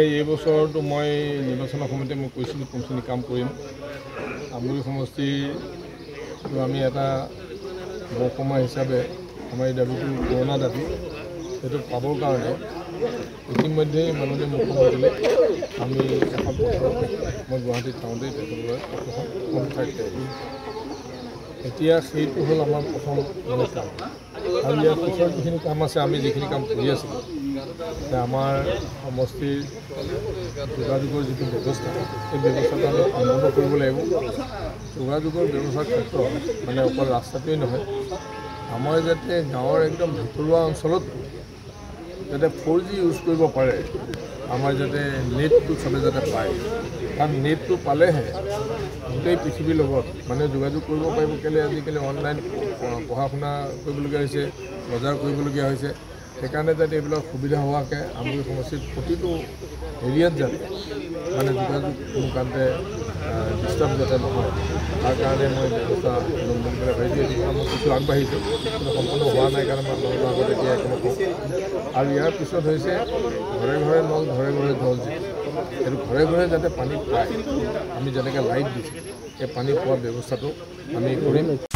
এই বছৰতো মই নিৰ্বাচনৰ সময়তে মই কৈছিলোঁ কোনখিনি কাম কৰিম। আমগুৰি সমষ্টিটো আমি এটা মহকুমা হিচাপে আমাৰ এই দাবীটো পুৰণা দাবী। সেইটো পাবৰ কাৰণে ইতিমধ্যেই মাননীয় মুখ্যমন্ত্ৰীলে আমি এখন পত্ৰ মই গুৱাহাটীত থাকোঁতেই তেখেতলৈ কণ্ঠেক্ট এতিয়া সেইটো হ'ল আমাৰ প্ৰথম মানে কাম আৰু ইয়াৰ পিছৰ যিখিনি কাম আছে আমি যিখিনি কাম কৰি আছিলোঁ আমাৰ সমষ্টিৰ যোগাযোগৰ যিটো ব্যৱস্থা সেই ব্যৱস্থাটো আমি উন্নত কৰিব লাগিব। যোগাযোগৰ ব্যৱস্থাৰ ক্ষেত্ৰত মানে অকল ৰাস্তাটোৱেই নহয় আমাৰ যাতে গাঁৱৰ একদম ভিতৰুৱা অঞ্চলত যাতে ফ'ৰ জি ইউজ কৰিব পাৰে আমাৰ যাতে নেটটো চবে যাতে পায়। কাৰণ নেটটো পালেহে গোটেই পৃথিৱীৰ লগত মানে যোগাযোগ কৰিব পাৰিব। কেলৈ আজিকালি অনলাইন পঢ়া শুনা কৰিবলগীয়া হৈছে বজাৰ কৰিবলগীয়া হৈছে। সেইকাৰণে যাতে এইবিলাক সুবিধা হোৱাকৈ আমগুৰি সমষ্টিত প্ৰতিটো এৰিয়াত যাতে মানে যোগাযোগ কোনো কাৰণতে ডিষ্টাৰ্ব যাতে নহয় তাৰ কাৰণে মই ব্যৱস্থা ল'ম বুলি পেলাই ভাবিছোঁ এইটো কাম কিছু আগবাঢ়িছোঁ কিন্তু সম্পূৰ্ণ হোৱা নাই কাৰণে মই আগত এতিয়া একো নকওঁ আৰু ইয়াৰ পিছত হৈছে ঘৰে ঘৰে নল ঘৰে ঘৰে জল যিটো সেইটো ঘৰে ঘৰে যাতে পানী পায় আমি যেনেকৈ লাইট দিছোঁ সেই পানী পোৱাৰ ব্যৱস্থাটো আমি কৰিম।